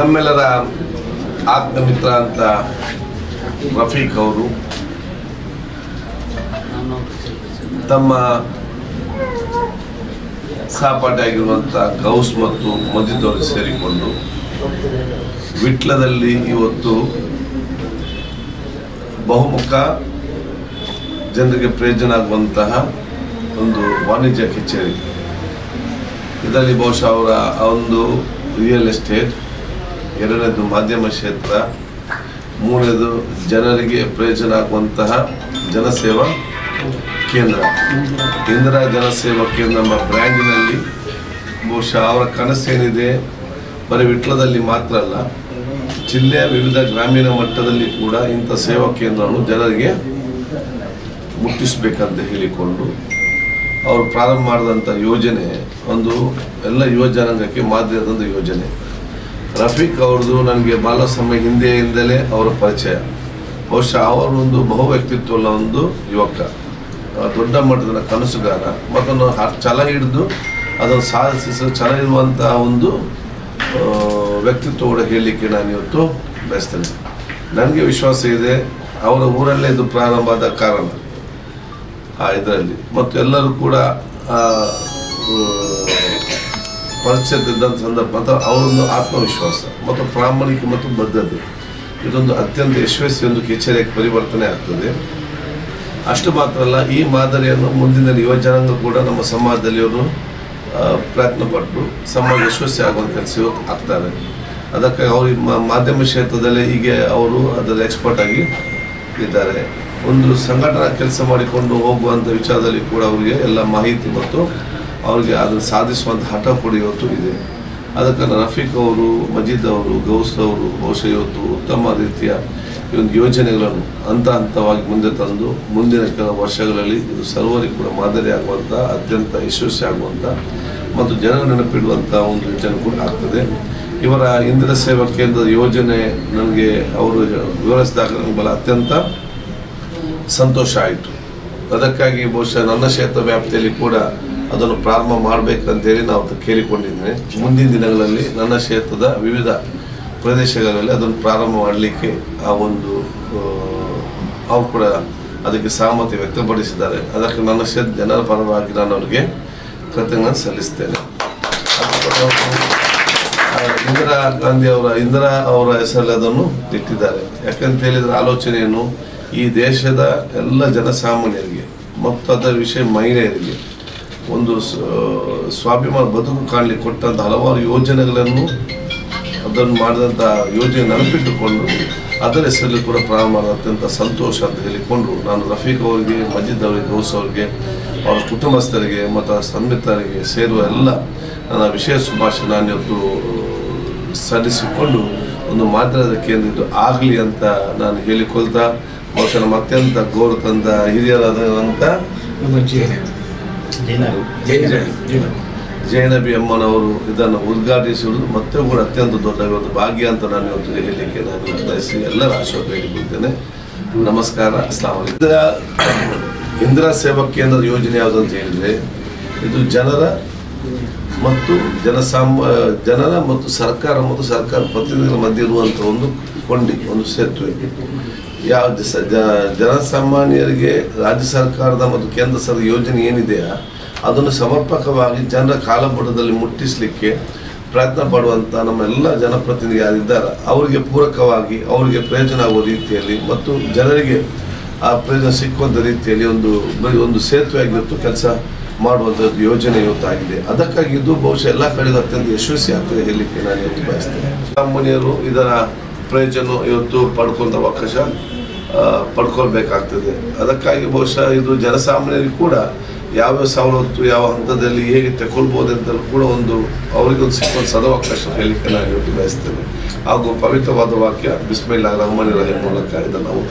ನಮ್ಮೆಲ್ಲರ ಆತ್ಮಮಿತ್ರ ಅಂತ ರಫೀಕ್ ಅವರು. ತಮ್ಮ ಸಹಪಾಠಿಯಾಗಿರುವಂಥ ಗೌಸ್ ಮತ್ತು ಮಜಿದ್ ಅವರು ಸೇರಿಕೊಂಡು ವಿಟ್ಲದಲ್ಲಿ ಇವತ್ತು ಬಹುಮುಖ ಜನರಿಗೆ ಪ್ರಯೋಜನ ಆಗುವಂತಹ ಒಂದು ವಾಣಿಜ್ಯ ಕಚೇರಿ. ಇದರಲ್ಲಿ ಬಹುಶಃ ಅವರ ಒಂದು ರಿಯಲ್ ಎಸ್ಟೇಟ್ ಎರಡನೇದು ಮಾಧ್ಯಮ ಕ್ಷೇತ್ರ, ಮೂರನೇದು ಜನರಿಗೆ ಪ್ರಯೋಜನ ಆಗುವಂತಹ ಜನಸೇವಾ ಕೇಂದ್ರ. ಇಂದಿರಾ ಜನಸೇವಾ ಕೇಂದ್ರ ನಮ್ಮ ಬ್ರ್ಯಾಂಡಿನಲ್ಲಿ, ಬಹುಶಃ ಅವರ ಕನಸೇನಿದೆ, ಬರೀ ವಿಟ್ಲದಲ್ಲಿ ಮಾತ್ರ ಅಲ್ಲ, ಜಿಲ್ಲೆಯ ವಿವಿಧ ಗ್ರಾಮೀಣ ಮಟ್ಟದಲ್ಲಿ ಕೂಡ ಇಂಥ ಸೇವಾ ಕೇಂದ್ರವನ್ನು ಜನರಿಗೆ ಮುಟ್ಟಿಸಬೇಕಂತ ಹೇಳಿಕೊಂಡು, ಅವರು ಪ್ರಾರಂಭ ಮಾಡಿದಂಥ ಯೋಜನೆ, ಒಂದು ಎಲ್ಲ ಯುವ ಜನಾಂಗಕ್ಕೆ ಮಾದರಿಯಾದಂಥ ಯೋಜನೆ. ರಫೀಕ್ ಅವ್ರದ್ದು ನನಗೆ ಬಾಲ ಸಮಯ ಹಿಂದೆಯಿಂದಲೇ ಅವರ ಪರಿಚಯ. ಬಹುಶಃ ಅವರೊಂದು ಬಹು ವ್ಯಕ್ತಿತ್ವದ ಒಂದು ಯುವಕ. ದೊಡ್ಡ ಮಟ್ಟದ ಕನಸುಗಾರ. ಮತ್ತೊಂದು ಛಲ ಹಿಡಿದು ಅದನ್ನು ಸಾಧಿಸಲು ಛಲ ಇರುವಂತಹ ಒಂದು ವ್ಯಕ್ತಿತ್ವ ಕೂಡ ಹೇಳಲಿಕ್ಕೆ ನಾನು ಇವತ್ತು ಬಯಸ್ತೇನೆ. ನನಗೆ ವಿಶ್ವಾಸ ಇದೆ, ಅವರ ಊರಲ್ಲೇ ಇದು ಪ್ರಾರಂಭ ಆದ ಕಾರಣ. ಆ, ಇದರಲ್ಲಿ. ಮತ್ತು ಎಲ್ಲರೂ ಕೂಡ ಪರಿಚಯದಿದ್ದಂಥ ಸಂದರ್ಭ ಮತ್ತು ಅವರೊಂದು ಆತ್ಮವಿಶ್ವಾಸ ಮತ್ತು ಪ್ರಾಮಾಣಿಕ ಮತ್ತು ಬದ್ಧತೆ. ಇದೊಂದು ಅತ್ಯಂತ ಯಶಸ್ವಿ ಒಂದು ಕೆಚ್ಚರಿಕೆ ಪರಿವರ್ತನೆ ಆಗ್ತದೆ. ಅಷ್ಟು ಮಾತ್ರ ಅಲ್ಲ, ಈ ಮಾದರಿಯನ್ನು ಮುಂದಿನ ಯುವ ಜನಾಂಗ ಕೂಡ ನಮ್ಮ ಸಮಾಜದಲ್ಲಿ ಅವರು ಪ್ರಯತ್ನ ಪಟ್ಟು ಸಮಾಜ ಯಶಸ್ವಿ ಆಗುವಂಥ ಕೆಲಸ ಆಗ್ತಾರೆ. ಅದಕ್ಕೆ ಅವರು ಮಾಧ್ಯಮ ಕ್ಷೇತ್ರದಲ್ಲಿ ಹೀಗೆ ಅವರು ಅದರ ಎಕ್ಸ್ಪರ್ಟ್ ಆಗಿ ಇದ್ದಾರೆ. ಒಂದು ಸಂಘಟನಾ ಕೆಲಸ ಮಾಡಿಕೊಂಡು ಹೋಗುವಂಥ ವಿಚಾರದಲ್ಲಿ ಕೂಡ ಅವರಿಗೆ ಎಲ್ಲ ಮಾಹಿತಿ ಮತ್ತು ಅವರಿಗೆ ಅದನ್ನು ಸಾಧಿಸುವಂಥ ಹಠ ಕೂಡ ಇವತ್ತು ಇದೆ. ಅದಕ್ಕೆ ರಫೀಕ್ ಅವರು, ಮಜೀದ್ ಅವರು, ಗೌಸ್ ಅವರು, ಬಹುಶಃ ಇವತ್ತು ಉತ್ತಮ ರೀತಿಯ ಈ ಒಂದು ಯೋಜನೆಗಳನ್ನು ಹಂತ ಹಂತವಾಗಿ ಮುಂದೆ ತಂದು ಮುಂದಿನ ಕೆಲವು ವರ್ಷಗಳಲ್ಲಿ ಇದು ಸರ್ವರಿಗೆ ಕೂಡ ಮಾದರಿ ಆಗುವಂಥ ಅತ್ಯಂತ ಯಶಸ್ವಿ ಆಗುವಂಥ ಮತ್ತು ಜನ ನೆನಪಿಡುವಂಥ ಒಂದು ಯೋಜನೆ ಕೂಡ ಆಗ್ತದೆ. ಇವರ ಇಂದಿರ ಸೇವಾ ಕೇಂದ್ರದ ಯೋಜನೆ ನನಗೆ ಅವರು ವಿವರಿಸಿದಾಗ ನನಗೆ ಬಲ ಅತ್ಯಂತ ಸಂತೋಷ ಆಯಿತು. ಅದಕ್ಕಾಗಿ ಬಹುಶಃ ನನ್ನ ಕ್ಷೇತ್ರ ವ್ಯಾಪ್ತಿಯಲ್ಲಿ ಕೂಡ ಅದನ್ನು ಪ್ರಾರಂಭ ಮಾಡಬೇಕಂತೇಳಿ ನಾವು ಕೇಳಿಕೊಂಡಿದ್ದೇನೆ ಮುಂದಿನ ದಿನಗಳಲ್ಲಿ ನನ್ನ ಕ್ಷೇತ್ರದ ವಿವಿಧ ಪ್ರದೇಶಗಳಲ್ಲಿ ಅದನ್ನು ಪ್ರಾರಂಭ ಮಾಡಲಿಕ್ಕೆ ಆ ಒಂದು ಅವರು ಕೂಡ ಅದಕ್ಕೆ ಸಹಮತಿ ವ್ಯಕ್ತಪಡಿಸಿದ್ದಾರೆ. ಅದಕ್ಕೆ ನನ್ನ ಕ್ಷೇತ್ರ ಜನರ ಪರವಾಗಿ ನಾನು ಅವರಿಗೆ ಕೃತಜ್ಞತೆ ಸಲ್ಲಿಸ್ತೇನೆ. ಇಂದಿರಾ ಗಾಂಧಿ ಅವರ, ಇಂದಿರಾ ಅವರ ಹೆಸರಲ್ಲಿ ಅದನ್ನು ಇಟ್ಟಿದ್ದಾರೆ. ಯಾಕಂತ ಹೇಳಿದ್ರೆ ಆಲೋಚನೆಯನ್ನು ಈ ದೇಶದ ಎಲ್ಲ ಜನಸಾಮಾನ್ಯರಿಗೆ ಮತ್ತು ಅದರ ವಿಷಯ ಮಹಿಳೆಯರಿಗೆ ಒಂದು ಸ್ವಾಭಿಮಾನ ಬದುಕು ಕಾಣಲಿಕ್ಕೆ ಕೊಟ್ಟಂಥ ಹಲವಾರು ಯೋಜನೆಗಳನ್ನು ಅದನ್ನು ಮಾಡಿದಂಥ ಯೋಜನೆ ನೆನಪಿಟ್ಟುಕೊಂಡು ಅದರ ಹೆಸರಲ್ಲಿ ಕೂಡ ಪ್ರಾರಂಭ ಅತ್ಯಂತ ಸಂತೋಷ ಅಂತ ಹೇಳಿಕೊಂಡು ನಾನು ರಫೀಕ್ ಅವರಿಗೆ, ಮಜೀದ್ ಅವರಿಗೆ, ಗೌಸ್ ಅವರಿಗೆ, ಅವರ ಕುಟುಂಬಸ್ಥರಿಗೆ ಮತ್ತು ಅವರ ಸನ್ಮಿತರಿಗೆ ಸೇರುವ ಎಲ್ಲ ನನ್ನ ವಿಶೇಷ ಶುಭಾಶಯ ನಾನು ಇವತ್ತು ಸಲ್ಲಿಸಿಕೊಂಡು ಒಂದು ಮಾಧ್ಯಮದ ಕೇಂದ್ರ ಇದು ಆಗಲಿ ಅಂತ ನಾನು ಹೇಳಿಕೊಳ್ತಾ, ಬಹುಶಃ ನಮ್ಮ ಅತ್ಯಂತ ಗೌರವ ತಂದ ಹಿರಿಯರಾದಂಥ ಜೈನಬಿ ಅಮ್ಮನವರು ಇದನ್ನು ಉದ್ಘಾಟಿಸುವುದು ಮತ್ತೆ ಕೂಡ ಅತ್ಯಂತ ದೊಡ್ಡ ಭಾಗ್ಯ ಅಂತ ನಾನು ಇವತ್ತು ಹೇಳಲಿಕ್ಕೆ ನಾನು ಬಯಸಿ ಎಲ್ಲರ ಆಶೀರ್ವಾದ ಬೇಡಿಕೊಳ್ತೇನೆ. ನಮಸ್ಕಾರ, ಅಸ್ಲಾಂ ಇಂದಿರಾ ಸೇವಾ ಕೇಂದ್ರದ ಯೋಜನೆ ಯಾವುದು ಅಂತ ಹೇಳಿದ್ರೆ, ಇದು ಜನರ ಮತ್ತು ಜನಸಾಮ, ಜನರ ಮತ್ತು ಸರ್ಕಾರ ಮತ್ತು ಸರ್ಕಾರ ಪ್ರತಿನಿಧಿಗಳ ಮಧ್ಯೆ ಇರುವಂಥ ಒಂದು ಕೊಂಡಿ ಒಂದು ಸೇತುವೆ. ಯಾವ ಜನಸಾಮಾನ್ಯರಿಗೆ ರಾಜ್ಯ ಸರ್ಕಾರದ ಮತ್ತು ಕೇಂದ್ರ ಸರ್ಕಾರದ ಯೋಜನೆ ಏನಿದೆಯಾ ಅದನ್ನು ಸಮರ್ಪಕವಾಗಿ ಜನರ ಕಾಲಪಟದಲ್ಲಿ ಮುಟ್ಟಿಸಲಿಕ್ಕೆ ಪ್ರಯತ್ನ ಪಡುವಂಥ ನಮ್ಮ ಎಲ್ಲ ಜನಪ್ರತಿನಿಧಿ ಯಾರಿದ್ದಾರೆ, ಅವರಿಗೆ ಪೂರಕವಾಗಿ, ಅವರಿಗೆ ಪ್ರಯೋಜನ ಆಗುವ ರೀತಿಯಲ್ಲಿ ಮತ್ತು ಜನರಿಗೆ ಆ ಪ್ರಯೋಜನ ಸಿಕ್ಕುವಂಥ ರೀತಿಯಲ್ಲಿ ಒಂದು ಒಂದು ಸೇತುವೆಯಾಗಿ ಕೆಲಸ ಮಾಡುವಂಥದ್ದು ಯೋಜನೆ ಇವತ್ತಾಗಿದೆ. ಅದಕ್ಕಾಗಿ ಇದು ಬಹುಶಃ ಎಲ್ಲ ಕಡೆ ಅತ್ಯಂತ ಯಶಸ್ವಿ ಆಗ್ತದೆ ಹೇಳಲಿಕ್ಕೆ ನಾನು ಇವತ್ತು ಬಯಸ್ತೇನೆ. ಸಾಮಾನ್ಯರು ಇದರ ಪ್ರಯೋಜನ ಇವತ್ತು ಪಡ್ಕೊಂಡ ಅವಕಾಶ ಪಡ್ಕೊಳ್ಬೇಕಾಗ್ತದೆ. ಅದಕ್ಕಾಗಿ ಬಹುಶಃ ಇದು ಜನಸಾಮಾನ್ಯರಿಗೂ ಕೂಡ ಯಾವ್ಯಾವ ಸವಲತ್ತು, ಯಾವ ಹಂತದಲ್ಲಿ ಹೇಗೆ ತಗೊಳ್ಬೋದು ಅಂತಲೂ ಕೂಡ ಒಂದು ಅವರಿಗೊಂದು ಸಿಕ್ಕೊಂದು ಸದವಕಾಶ ಹೇಳಲಿಕ್ಕೆ ನಾನು ಇವತ್ತು ಬಯಸ್ತೇನೆ. ಹಾಗೂ ಪವಿತ್ರವಾದ ವಾಕ್ಯ ಬಿಸ್ಮಿಲ್ಲಾ ರಹಮಾನಿ ರಹೀಂ ಮೂಲಕ ಇದನ್ನು ನಾವು